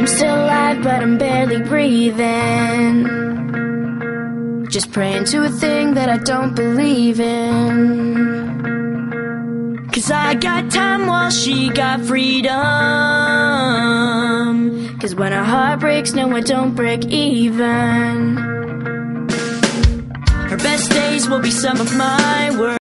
I'm still alive, but I'm barely breathing. Just praying to a thing that I don't believe in. Cause I got time while she got freedom. Cause when her heart breaks, no, I don't break even. Her best days will be some of my worst.